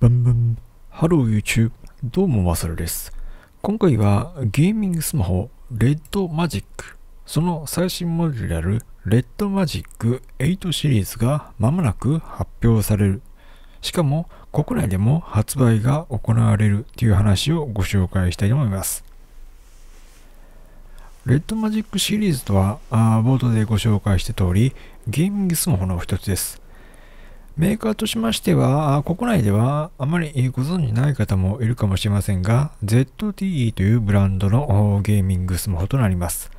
バンバン。 Hello YouTube。どうもマサルです。今回はゲーミングスマホ Red Magic。その最新モデルである Red Magic 8シリーズが間もなく発表される。しかも国内でも発売が行われるという話をご紹介したいと思います。 Red Magic シリーズとは、あ冒頭でご紹介した通り、ゲーミングスマホの一つです。メーカーとしましては、国内ではあまりご存知ない方もいるかもしれませんが、ZTE というブランドのゲーミングスマホとなります。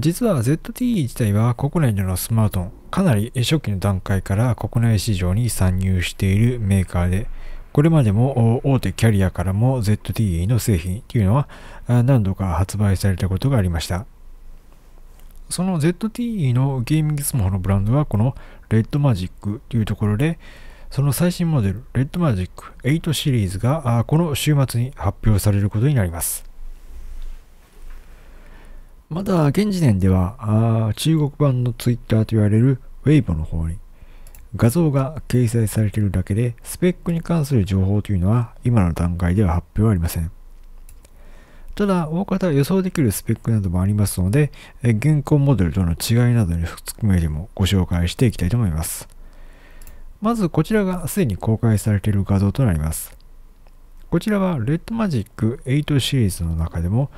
実は ZTE 自体は国内でのスマートフォン、かなり初期の段階から国内市場に参入しているメーカーで、これまでも大手キャリアからも ZTE の製品というのは何度か発売されたことがありました。その ZTE のゲーミングスマホのブランドはこのレッドマジックというところで、その最新モデルレッドマジック8シリーズがこの週末に発表されることになります。まだ現時点では中国版の Twitter と言われる Weibo の方に画像が掲載されているだけで、スペックに関する情報というのは今の段階では発表はありません。ただ、大方予想できるスペックなどもありますので、現行モデルとの違いなどに含めてもご紹介していきたいと思います。まずこちらがすでに公開されている画像となります。こちらは RedMagic 8シリーズの中でも、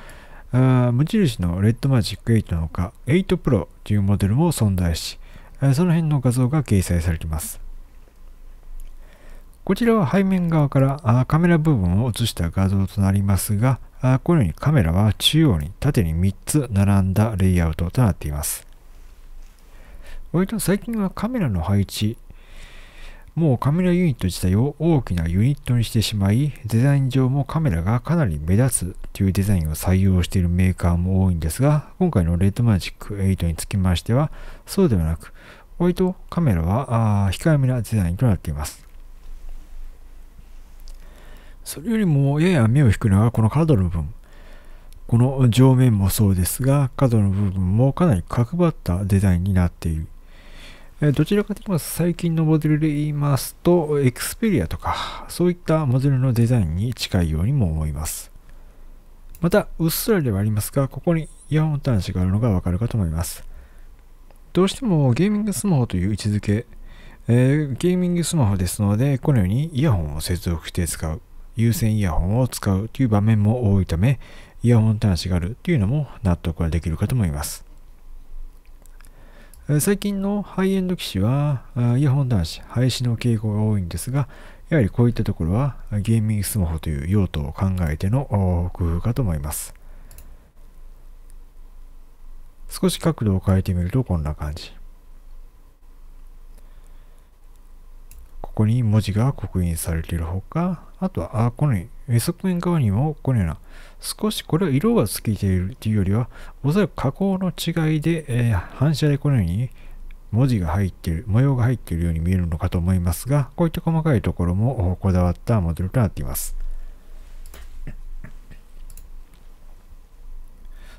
無印の RedMagic 8のほか8 Pro というモデルも存在し、その辺の画像が掲載されています。こちらは背面側からカメラ部分を映した画像となりますが、あこのようにカメラは中央に縦に3つ並んだレイアウトとなっています。割と最近はカメラの配置、もうカメラユニット自体を大きなユニットにしてしまい、デザイン上もカメラがかなり目立つというデザインを採用しているメーカーも多いんですが、今回のレッドマジック8につきましては、そうではなく、割とカメラは控えめなデザインとなっています。それよりもやや目を引くのはこの角の部分。この上面もそうですが、角の部分もかなり角張ったデザインになっている。どちらかと言いますと最近のモデルで言いますと、エクスペリアとか、そういったモデルのデザインに近いようにも思います。また、うっすらではありますが、ここにイヤホン端子があるのがわかるかと思います。どうしてもゲーミングスマホという位置づけ、えー、ゲーミングスマホですので、このようにイヤホンを接続して使う、有線イヤホンを使うという場面も多いため、イヤホン端子があるというのも納得ができるかと思います。最近のハイエンド機種はイヤホン端子廃止の傾向が多いんですが、やはりこういったところはゲーミングスマホという用途を考えての工夫かと思います。少し角度を変えてみるとこんな感じ。ここに文字が刻印されているほか、あとは、あこのように、側面側にもこのような、少しこれは色がついているというよりは、おそらく加工の違いで、えー、反射でこのように文字が入っている、模様が入っているように見えるのかと思いますが、こういった細かいところもこだわったモデルとなっています。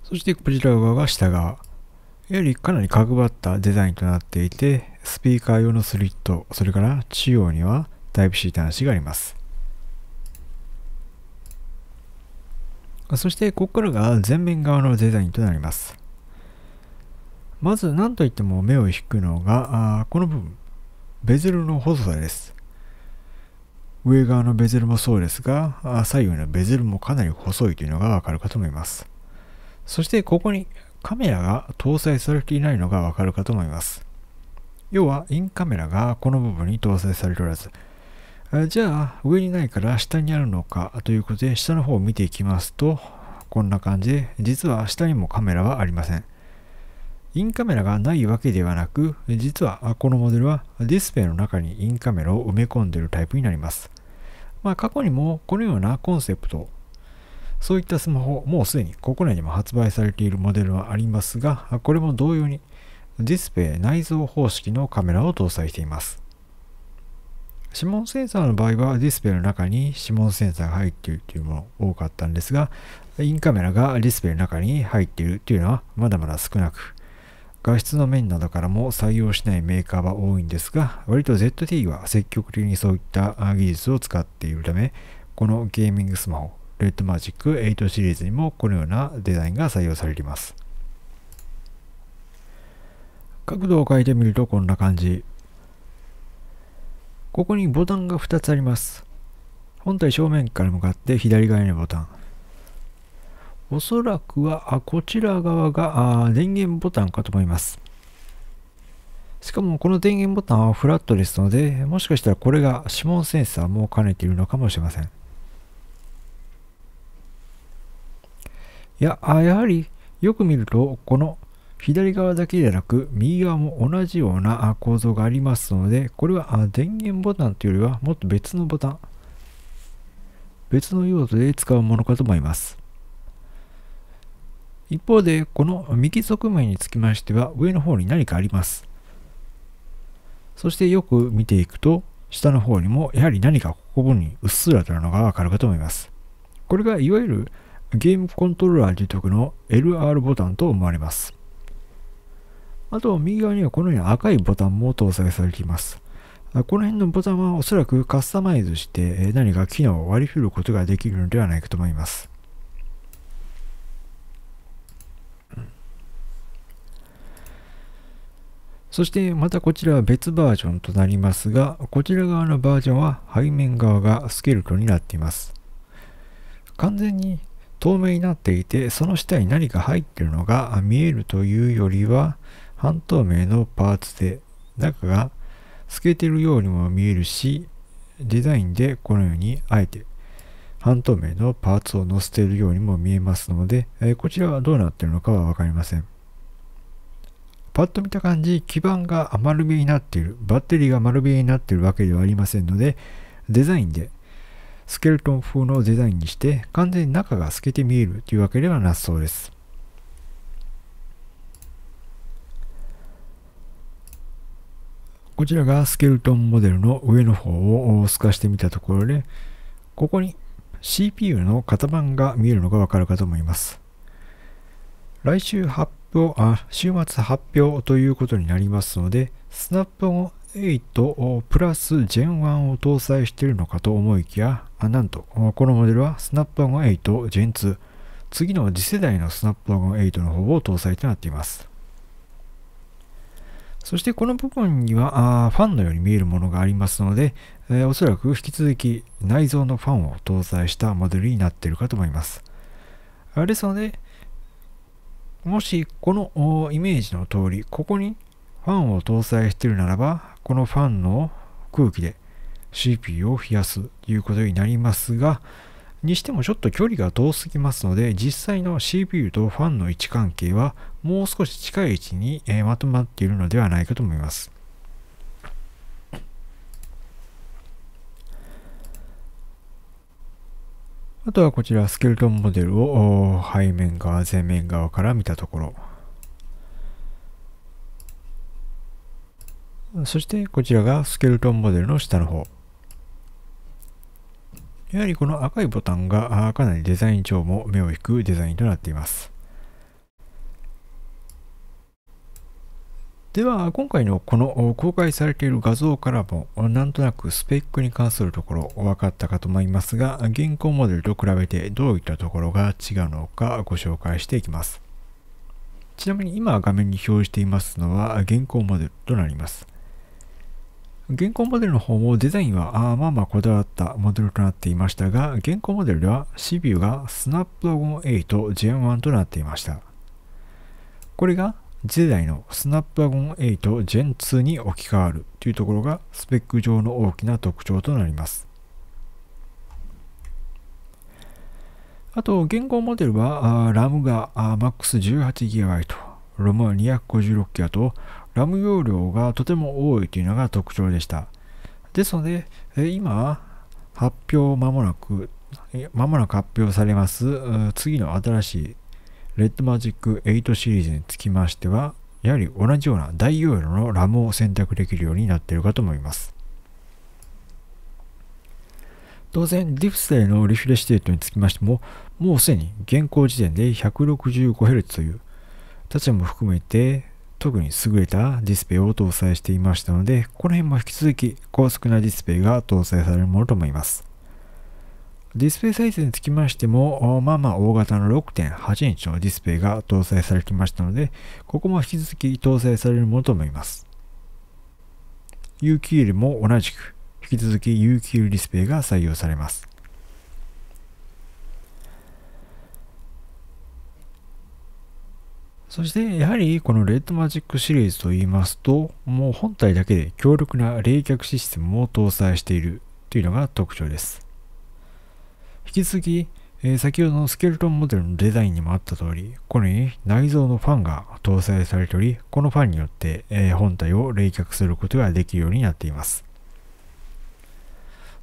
そしてこちら側が下側。やはりかなり角張ったデザインとなっていて、スピーカー用のスリット、それから中央にはタイプ C 端子があります。そしてここからが前面側のデザインとなります。まず何といっても目を引くのがこの部分、ベゼルの細さです。上側のベゼルもそうですが、左右のベゼルもかなり細いというのがわかるかと思います。そしてここにカメラが搭載されていないのがわかるかと思います。要はインカメラがこの部分に搭載されておらず、じゃあ上にないから下にあるのかということで下の方を見ていきますとこんな感じで実は下にもカメラはありません。インカメラがないわけではなく実はこのモデルはディスプレイの中にインカメラを埋め込んでいるタイプになります。まあ過去にもこのようなコンセプトそういったスマホもうすでに国内にも発売されているモデルはありますがこれも同様にディスプレイ内蔵方式のカメラを搭載しています指紋センサーの場合はディスプレイの中に指紋センサーが入っているというもの多かったんですが、インカメラがディスプレイの中に入っているというのはまだまだ少なく、画質の面などからも採用しないメーカーは多いんですが、割と ZT は積極的にそういった技術を使っているため、このゲーミングスマホ、レッドマジック8シリーズにもこのようなデザインが採用されています。角度を変えてみるとこんな感じ。ここにボタンが2つあります。本体正面から向かって左側にボタン。おそらくはあこちら側があ電源ボタンかと思います。しかもこの電源ボタンはフラットですので、もしかしたらこれが指紋センサーも兼ねているのかもしれません。いや、やはりよく見ると、この左側だけでなく、右側も同じような構造がありますので、これは電源ボタンというよりはもっと別のボタン、別の用途で使うものかと思います。一方で、この右側面につきましては、上の方に何かあります。そしてよく見ていくと、下の方にもやはり何かここにうっすらというのがわかるかと思います。これがいわゆるゲームコントローラー受得の LR ボタンと思われます。あと、右側にはこのように赤いボタンも搭載されています。この辺のボタンはおそらくカスタマイズして何か機能を割り振ることができるのではないかと思います。そしてまたこちらは別バージョンとなりますが、こちら側のバージョンは背面側がスケルトンになっています。完全に透明になっていて、その下に何か入っているのが見えるというよりは、半透明のパーツで中が透けてるようにも見えるし、デザインでこのようにあえて半透明のパーツを載せているようにも見えますので、えこちらはどうなっているのかはわかりません。パッと見た感じ、基板が丸見えになっている、バッテリーが丸見えになっているわけではありませんので、デザインでスケルトン風のデザインにして完全に中が透けて見えるというわけではなさそうです。こちらがスケルトンモデルの上の方を透かしてみたところで、ここに CPU の型番が見えるのがわかるかと思います。来週発表、あ、週末発表ということになりますので、スナップオン8プラス Gen 1を搭載しているのかと思いきや、あなんと、このモデルはスナップオン8 Gen 2、次の次世代のスナップオン8の方を搭載となっています。そしてこの部分にはあファンのように見えるものがありますので、えー、おそらく引き続き内蔵のファンを搭載したモデルになっているかと思います。あですので、もしこのイメージの通り、ここにファンを搭載しているならば、このファンの空気で CPU を冷やすということになりますが、にしてもちょっと距離が遠すぎますので、実際の CPU とファンの位置関係はもう少し近い位置に、えまとまっているのではないかと思います。あとはこちらスケルトンモデルを背面側、前面側から見たところ。そしてこちらがスケルトンモデルの下の方。やはりこの赤いボタンがかなりデザイン上も目を引くデザインとなっています。では、今回のこの公開されている画像からも、なんとなくスペックに関するところ分かったかと思いますが、現行モデルと比べてどういったところが違うのかご紹介していきます。ちなみに今画面に表示していますのは現行モデルとなります。現行モデルの方もデザインはあまあまあこだわったモデルとなっていましたが、現行モデルでは CPU が Snapdragon 8 Gen 1となっていました。これが次世代のスナップワゴン8 Gen 2に置き換わるというところがスペック上の大きな特徴となります。あと、現行モデルは RAM が MAX18GB、ROM は 256GB と RAM 容量がとても多いというのが特徴でした。ですので、今、発表間もなく、間もなく発表されます次の新しいレッドマジック8シリーズにつきましては、やはり同じような大容量の RAM を選択できるようになっているかと思います。当然、ディフスプレイのリフレッシュデートにつきましても、もうすでに現行時点で 165Hz という立場も含めて特に優れたディスプレイを搭載していましたので、この辺も引き続き高速なディスプレイが搭載されるものと思います。ディスプレイサイズにつきましても、まあまあ大型の6.8インチのディスプレイが搭載されていましたので、ここも引き続き搭載されるものと思います。UQL も同じく、引き続き UQL ディスプレイが採用されます。そして、やはりこのレッドマジックシリーズといいますと、もう本体だけで強力な冷却システムを搭載しているというのが特徴です。引き続き、えー、先ほどのスケルトンモデルのデザインにもあった通り、このように内蔵のファンが搭載されており、このファンによって、えー、本体を冷却することができるようになっています。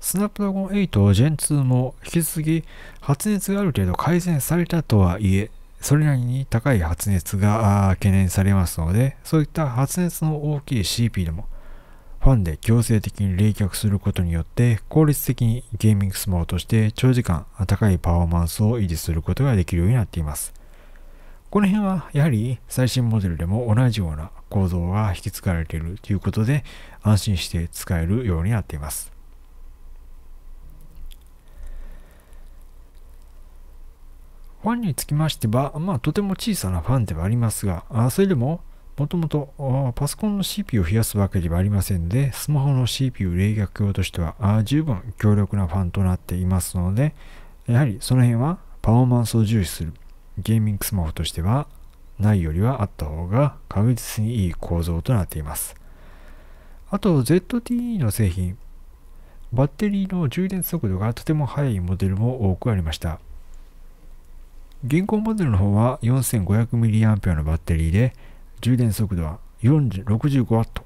スナップドラゴン8 Gen 2も引き続き発熱がある程度改善されたとはいえ、それなりに高い発熱が懸念されますので、そういった発熱の大きい CP でもファンで強制的に冷却することによって効率的にゲーミングスマホとして長時間高いパフォーマンスを維持することができるようになっています。この辺はやはり最新モデルでも同じような構造が引き継がれているということで安心して使えるようになっています。ファンにつきましては、まあとても小さなファンではありますが、あそれでももともとパソコンの CPU を増やすわけではありませんで、スマホの CPU 冷却用としては十分強力なファンとなっていますので、やはりその辺はパフォーマンスを重視するゲーミングスマホとしてはないよりはあった方が確実にいい構造となっています。あと ZTE の製品、バッテリーの充電速度がとても速いモデルも多くありました。現行モデルの方は 4500mAh のバッテリーで充電速度は 65W。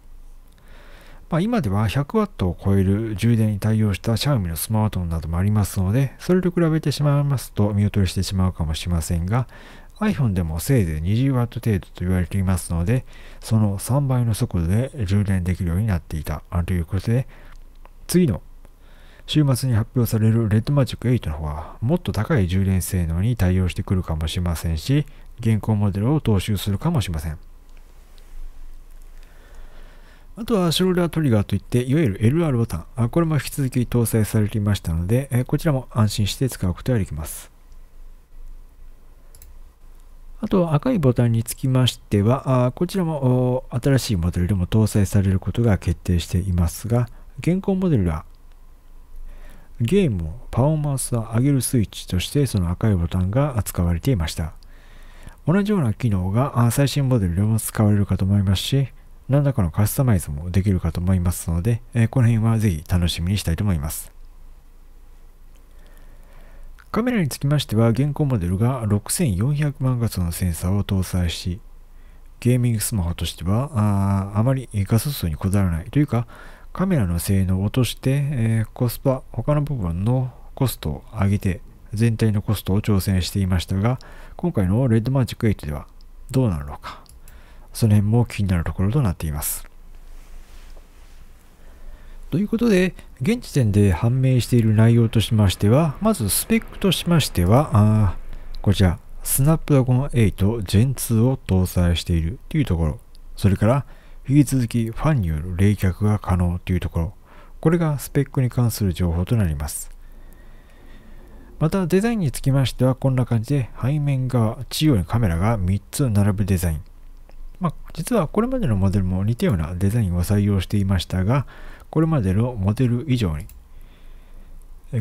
まあ、今では 100W を超える充電に対応したシャウミのスマートフォンなどもありますので、それと比べてしまいますと見劣りしてしまうかもしれませんが、iPhone でもせいぜい 20W 程度と言われていますので、その3倍の速度で充電できるようになっていたということで、次の週末に発表される RedMagic 8の方はもっと高い充電性能に対応してくるかもしれませんし、現行モデルを踏襲するかもしれません。あとはショルダートリガーといって、いわゆる LR ボタン。これも引き続き搭載されていましたので、こちらも安心して使うことができます。あと赤いボタンにつきましては、こちらも新しいモデルでも搭載されることが決定していますが、現行モデルはゲームをパフォーマンスを上げるスイッチとしてその赤いボタンが使われていました。同じような機能が最新モデルでも使われるかと思いますし、何らかのカスタマイズもできるかと思いますので、えこの辺はぜひ楽しみにしたいと思います。カメラにつきましては、現行モデルが6400万画素のセンサーを搭載し、ゲーミングスマホとしてはああまり画素数にこだわらないというか、カメラの性能を落として、えー、コスパ、他の部分のコストを上げて、全体のコストを挑戦していましたが、今回のレッドマジック8ではどうなるのか。その辺も気になるところとなっています。ということで、現時点で判明している内容としましては、まずスペックとしましては、あこちら、スナップドラゴン8 Gen 2を搭載しているというところ、それから、引き続きファンによる冷却が可能というところ、これがスペックに関する情報となります。またデザインにつきましてはこんな感じで背面側、中央にカメラが3つ並ぶデザイン。まあ、実はこれまでのモデルも似たようなデザインを採用していましたが、これまでのモデル以上に、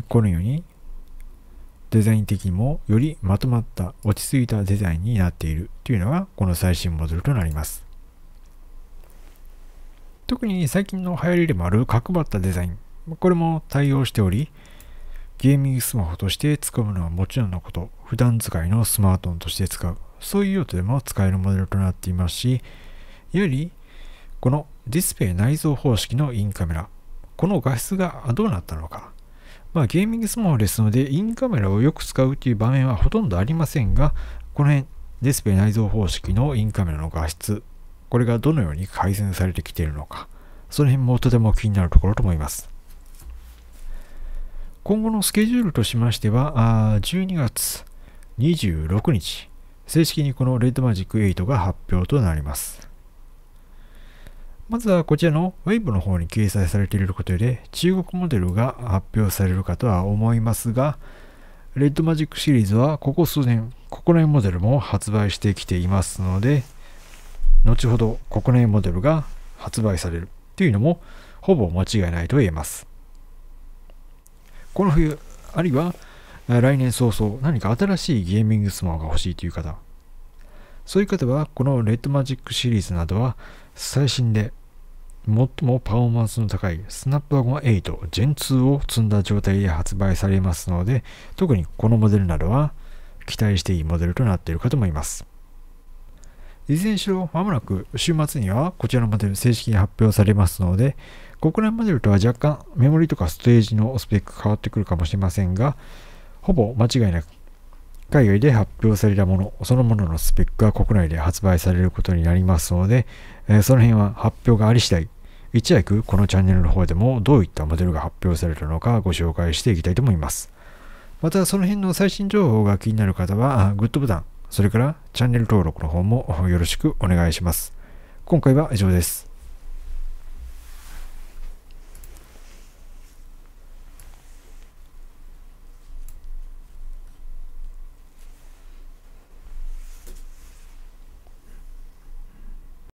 このようにデザイン的にもよりまとまった落ち着いたデザインになっているというのがこの最新モデルとなります。特に最近の流行りでもある角張ったデザイン、これも対応しており、ゲーミングスマホとして使うのはもちろんのこと、普段使いのスマートフォンとして使う、そういう用途でも使えるモデルとなっていますし、よりこのディスプレイ内蔵方式のインカメラ、この画質がどうなったのか。まあゲーミングスマホですので、インカメラをよく使うという場面はほとんどありませんが、この辺、ディスプレイ内蔵方式のインカメラの画質、これがどのように改善されてきているのか、その辺もとても気になるところと思います。今後のスケジュールとしましては、12月26日、正式にこのレッドマジック8が発表となります。まずはこちらの Wave の方に掲載されていることで中国モデルが発表されるかとは思いますが、レッドマジックシリーズはここ数年国内モデルも発売してきていますので、後ほど国内モデルが発売されるというのもほぼ間違いないと言えます。この冬、あるいは来年早々何か新しいゲーミングスマホが欲しいという方、そういう方はこのレッドマジックシリーズなどは最新で最もパフォーマンスの高いスナップワゴン8 Gen 2を積んだ状態で発売されますので、特にこのモデルなどは期待していいモデルとなっているかと思います。いずれにしろ、まもなく週末にはこちらのモデル正式に発表されますので、国内モデルとは若干メモリとかステージのスペック変わってくるかもしれませんが、ほぼ間違いなく海外で発表されたもの、そのもののスペックが国内で発売されることになりますので、えその辺は発表があり次第、いち早くこのチャンネルの方でもどういったモデルが発表されたのかご紹介していきたいと思います。またその辺の最新情報が気になる方は、グッドボタン、それからチャンネル登録の方もよろしくお願いします。今回は以上です。